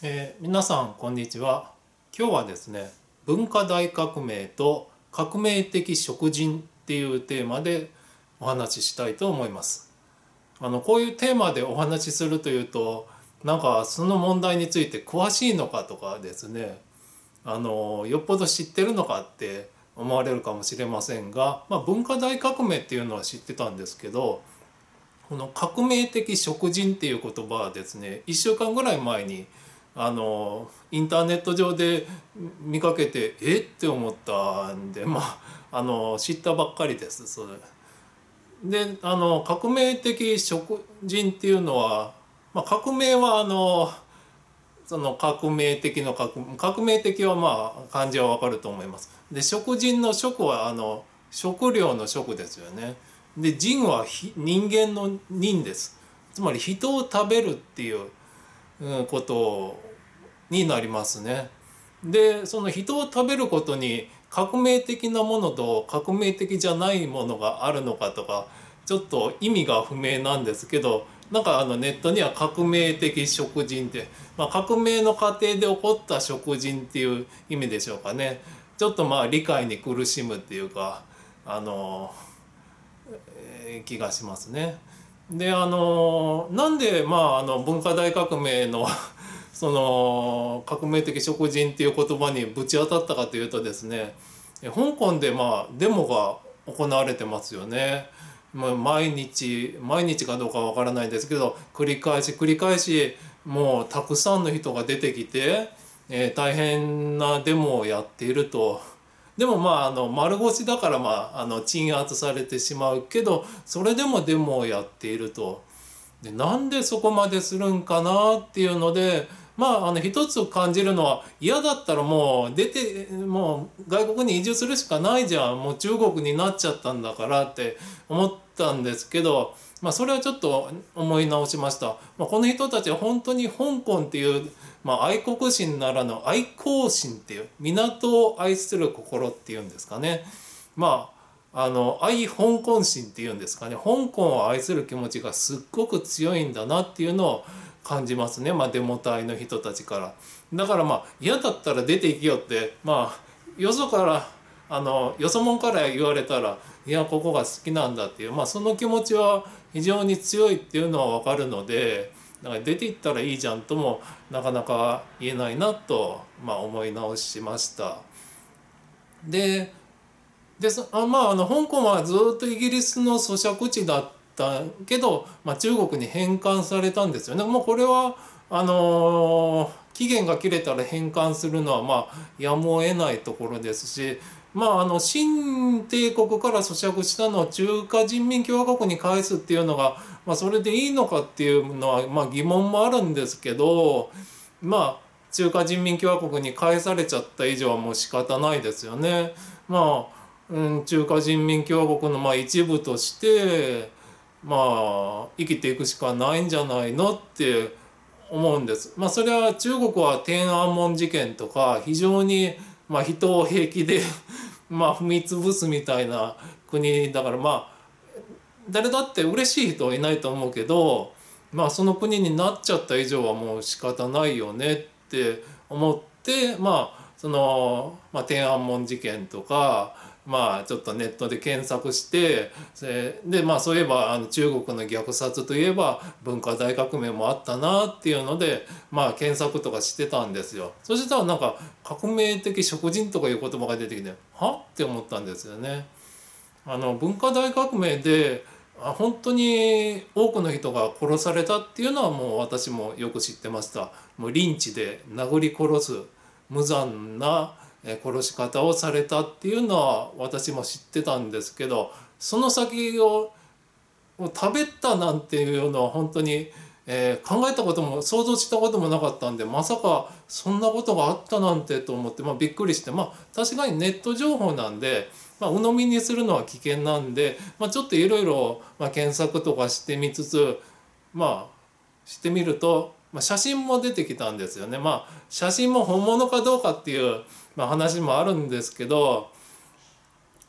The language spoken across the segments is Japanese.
えー皆さんこんにちは。今日はですね文化大革命と革命的食人っていうテーマでお話ししたいと思います。あのこういうテーマでお話しするというとなんかその問題について詳しいのかとかですねあのよっぽど知ってるのかって思われるかもしれませんが、まあ、文化大革命っていうのは知ってたんですけどこの革命的食人っていう言葉はですね1週間ぐらい前にあのインターネット上で見かけてえ？って思ったんでまああの知ったばっかりですそれ。であの革命的食人っていうのは、まあ、革命はあのその革命的の革革命的はまあ漢字はわかると思います。で食人の食はあの食料の食ですよね。で人は人間の人です。つまり人を食べるっていうことをになりますね。でその人を食べることに革命的なものと革命的じゃないものがあるのかとかちょっと意味が不明なんですけどなんかあのネットには革命的食人って、まあ、革命の過程で起こった食人っていう意味でしょうかねちょっとまあ理解に苦しむっていうかあの、えー気がしますね。であのなんでまああの文化大革命のその革命的食人っていう言葉にぶち当たったかというとですね香港でまあデモが行われてますよね。まあ毎日毎日かどうかわからないですけど繰り返し繰り返しもうたくさんの人が出てきて、えー大変なデモをやっていると。でもまああの丸腰だからまああの鎮圧されてしまうけどそれでもデモをやっていると。でなんでそこまでするんかなっていうのでまああの一つ感じるのは嫌だったらもう出てもう外国に移住するしかないじゃんもう中国になっちゃったんだからって思ったんですけど、まあ、それはちょっと思い直しました。まあ、この人たちは本当に香港っていう、まあ、愛国心ならぬ愛好心っていう港を愛する心っていうんですかね。まああの愛香港心っていうんですかね香港を愛する気持ちがすっごく強いんだなっていうのを感じますね、まあ、デモ隊の人たちから。だからまあ嫌だったら出ていきよってまあよそからあのよそ者から言われたらいやここが好きなんだっていう、まあ、その気持ちは非常に強いっていうのは分かるのでだから出ていったらいいじゃんともなかなか言えないなと、まあ、思い直しました。でであまああの香港はずっとイギリスの租借地だったけど、まあ、中国に返還されたんですよね。もうこれはあの期限が切れたら返還するのはまあやむを得ないところですしまああの新帝国から租借したのを中華人民共和国に返すっていうのが、まあ、それでいいのかっていうのは、まあ、疑問もあるんですけどまあ中華人民共和国に返されちゃった以上はもう仕方ないですよね。まあうん、中華人民共和国のまあ一部としてまあ生きていくしかないんじゃないのって思うんです。まあそれは中国は天安門事件とか非常にまあ人を平気で まあ踏み潰すみたいな国だからまあ誰だって嬉しい人はいないと思うけどまあその国になっちゃった以上はもう仕方ないよねって思ってまあその、まあ、天安門事件とかまあちょっとネットで検索してででまあそういえばあの中国の虐殺といえば文化大革命もあったなっていうのでまあ検索とかしてたんですよ。そしたらなんか革命的食人とかいう言葉が出てきてはって思ったんですよね。あの文化大革命であ本当に多くの人が殺されたっていうのはもう私もよく知ってました。もうリンチで殴り殺す無残な殺し方をされたっていうのは私も知ってたんですけどその先を食べたなんていうのは本当に、えー考えたことも想像したこともなかったんでまさかそんなことがあったなんてと思って、まあ、びっくりしてまあ確かにネット情報なんで、まあ、鵜呑みにするのは危険なんで、まあ、ちょっといろいろ検索とかしてみつつまあしてみると、まあ、写真も出てきたんですよね。まあ写真も本物かどうかっていう、まあ、話もあるんですけど、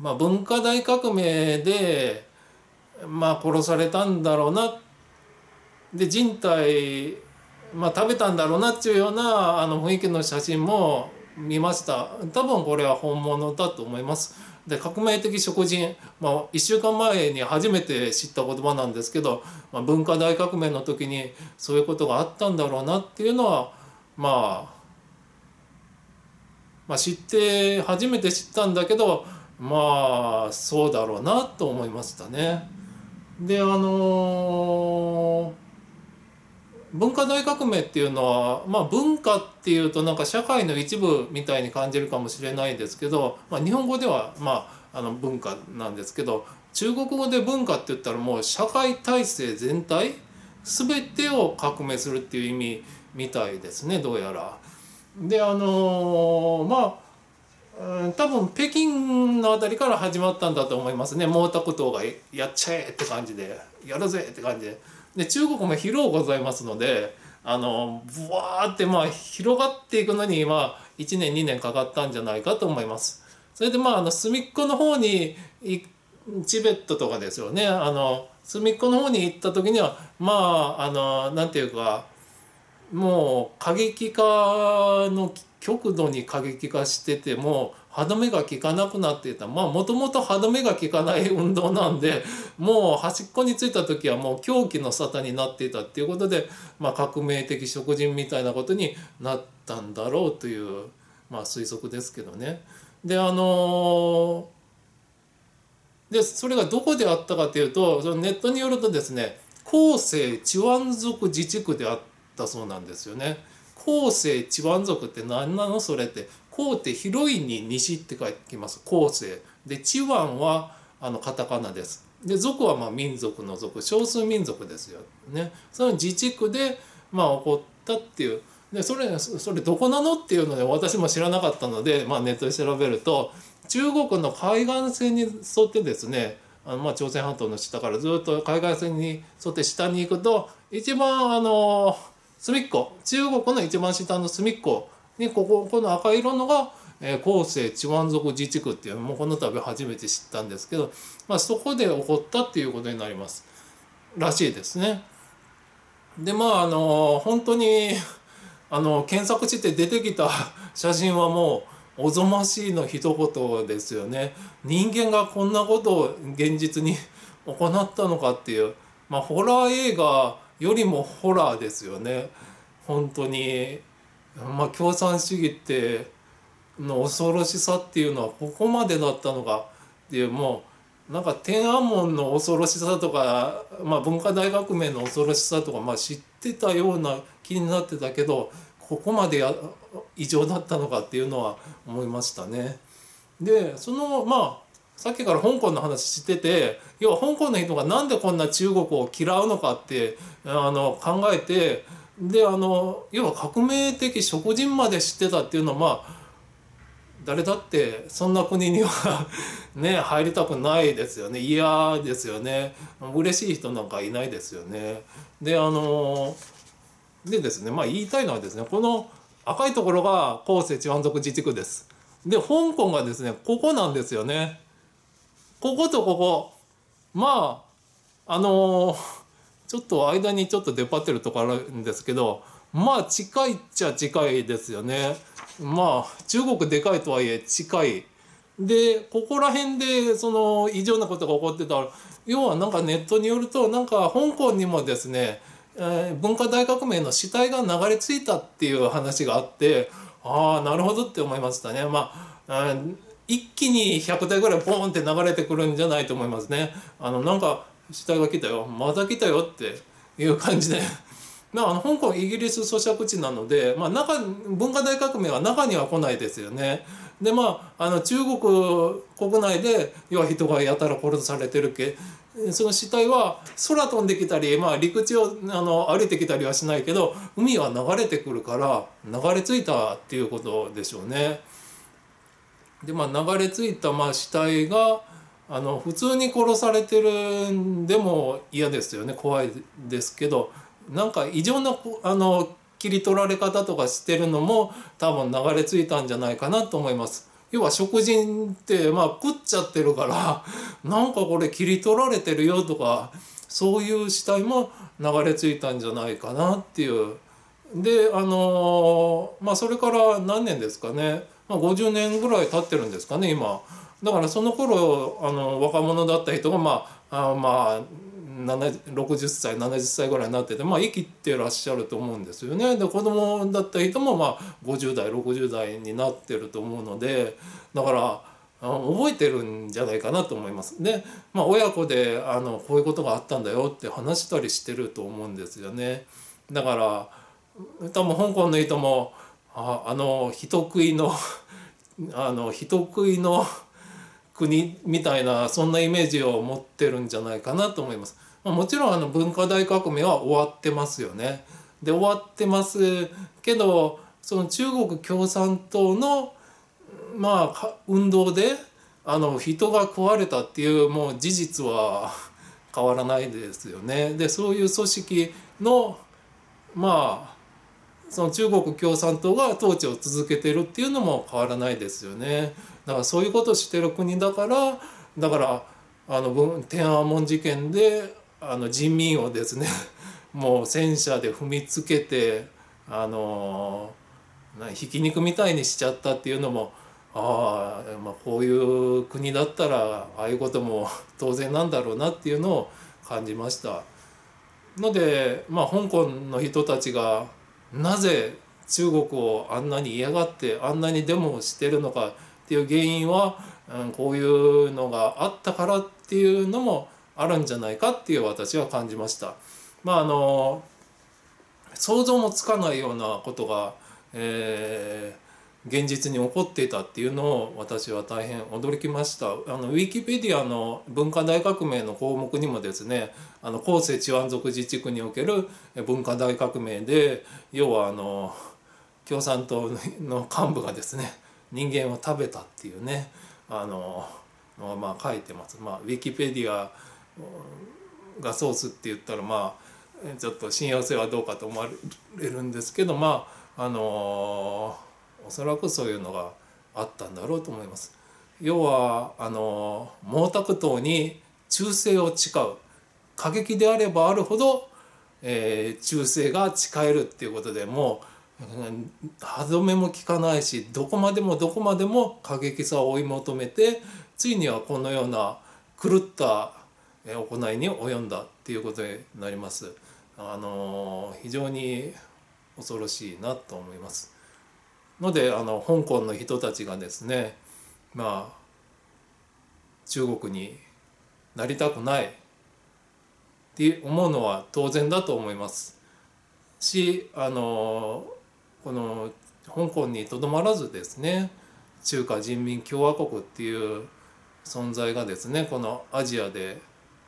まあ、文化大革命で、まあ、殺されたんだろうなで人体まあ、食べたんだろうなっていうようなあの雰囲気の写真も見ました多分これは本物だと思います。で革命的食人、まあ、1週間前に初めて知った言葉なんですけど、まあ、文化大革命の時にそういうことがあったんだろうなっていうのは、まあ、まあ知って初めて知ったんだけどまあそうだろうなと思いましたね。であのー文化大革命っていうのは、まあ、文化っていうとなんか社会の一部みたいに感じるかもしれないですけど、まあ、日本語では、まあ、あの文化なんですけど中国語で文化って言ったらもう社会体制全体全てを革命するっていう意味みたいですねどうやら。であのー、まあ多分北京の辺りから始まったんだと思いますね毛沢東がやっちゃえって感じでやるぜって感じで。で中国も広うございますのであのブワーってまあ広がっていくのにまあ1年2年かかったんじゃないかと思います。それでまああの隅っこの方にチベットとかですよねあの隅っこの方に行った時にはまああのなんていうかもう過激化の極度に過激化してても歯止めが効かなくなっていたまあもともと歯止めが効かない運動なんでもう端っこについた時はもう狂気の沙汰になっていたっていうことで、まあ、革命的食人みたいなことになったんだろうという、まあ、推測ですけどね。であのでそれがどこであったかというとそのネットによるとですね後世チワン族自治区であったそうなんですよね。後世チワン族って何なのそれって後って広いに西って書きます。後世でチワンはあのカタカナです。で族はまあ民族の族。少数民族ですよ。ね。その自治区でまあ起こったっていう。でそれそれどこなのっていうので私も知らなかったので、まあ、ネットで調べると中国の海岸線に沿ってですねあのまあ朝鮮半島の下からずっと海岸線に沿って下に行くと一番あの隅っこ。中国の一番下の隅っこにこここの赤色のが、えー、後世チワン族自治区っていうのもこの度初めて知ったんですけど、まあ、そこで起こったっていうことになりますらしいですね。でまああの本当に あの検索して出てきた 写真はもうおぞましいの一言ですよね。人間がこんなことを現実に 行ったのかっていう、まあ、ホラー映画よりもホラーですよね。本当にまあ、共産主義っての恐ろしさっていうのはここまでだったのかっていうもうなんか天安門の恐ろしさとか、まあ、文化大革命の恐ろしさとか、まあ、知ってたような気になってたけどここまでや異常だったのかっていうのは思いましたね。でそのまあさっきから香港の話してて要は香港の人が何でこんな中国を嫌うのかってあの考えてであの要は革命的食人まで知ってたっていうのはまあ誰だってそんな国には ね入りたくないですよね嫌ですよね嬉しい人なんかいないですよね。であのでですねまあ言いたいのはですねこの赤いところが後世治安族自治区です。で香港がですねここなんですよね。こことここまああのーちょっと間にちょっと出っ張ってるとこあるんですけどまあ近いっちゃ近いですよね。まあ中国でかいとはいえ近い。でここら辺でその異常なことが起こってたら要はなんかネットによるとなんか香港にもですね、えー、文化大革命の死体が流れ着いたっていう話があってああなるほどって思いましたね。まあ一気に100体ぐらいポーンって流れてくるんじゃないと思いますね。あのなんか死体が来たよまた来たよっていう感じで。まあ、あの香港イギリス租借地なので、まあ、中文化大革命は中には来ないですよね。でまああの中国国内で要は人がやたら殺されてるけその死体は空飛んできたり、まあ、陸地をあの歩いてきたりはしないけど海は流れてくるから流れ着いたっていうことでしょうね。でまあ流れ着いたまあ死体があの普通に殺されてるんでも嫌ですよね怖いですけどなんか異常なあの切り取られ方とかしてるのも多分流れ着いたんじゃないかなと思います。要は食人ってまあ食っちゃってるからなんかこれ切り取られてるよとかそういう死体も流れ着いたんじゃないかなっていうであのまあそれから何年ですかね、まあ、50年ぐらい経ってるんですかね今。だからその頃あの若者だった人がまああまあ60歳70歳ぐらいになっててまあ生きてらっしゃると思うんですよね。で子供だった人もまあ50代60代になってると思うのでだから覚えてるんじゃないかなと思います。で、まあ、親子であのこういうことがあったんだよって話したりしてると思うんですよね。だから多分香港の人もああの人食いのあの人食いの国みたいなそんなイメージを持ってるんじゃないかなと思います。まもちろんあの文化大革命は終わってますよね。で終わってますけどその中国共産党のまあ運動であの人が食われたっていうもう事実は 変わらないですよね。でそういう組織のまあその中国共産党が統治を続けてるっていうのも変わらないですよね。だからそういうことをしてる国だからだからあの天安門事件であの人民をですね もう戦車で踏みつけてあのひき肉みたいにしちゃったっていうのもああ、まあ、こういう国だったらああいうことも 当然なんだろうなっていうのを感じました。ので、まあ、香港の人たちがなぜ中国をあんなに嫌がってあんなにデモをしてるのかっていう原因は、うん、こういうのがあったからっていうのもあるんじゃないかっていう私は感じました。まああの想像もつかないようなことが、えー、現実に起こっていたっていうのを私は大変驚きましたあのウィキペディアの文化大革命の項目にもですねあの後世治安族自治区における文化大革命で要はあの共産党の幹部がですね人間を食べたっていうねあのまあ書いてます。まあ、ウィキペディアがソースって言ったらまあちょっと信用性はどうかと思われるんですけどまああのおそらくそういうのがあったんだろうと思います。要はあの毛沢東に忠誠を誓う過激であればあるほど、えー、忠誠が誓えるっていうことでもう歯止めも効かないしどこまでもどこまでも過激さを追い求めてついにはこのような狂った行いに及んだっていうことになります。あの非常に恐ろしいなと思います。のであの香港の人たちがですねまあ中国になりたくないって思うのは当然だと思います。しあのこの香港にとどまらずですね中華人民共和国っていう存在がですねこのアジアで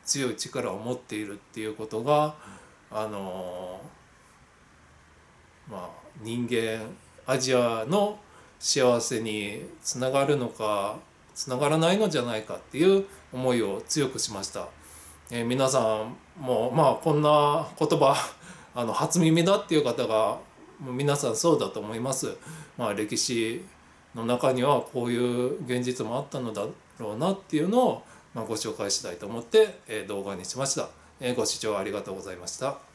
強い力を持っているっていうことがあのまあ人間アジアの幸せにつながるのかつながらないのじゃないかっていう思いを強くしました。えー、皆さんもまあこんな言葉あの初耳だっていう方が皆さんそうだと思います。まあ、歴史の中にはこういう現実もあったのだろうなっていうのをまご紹介したいと思ってえ動画にしました。えご視聴ありがとうございました。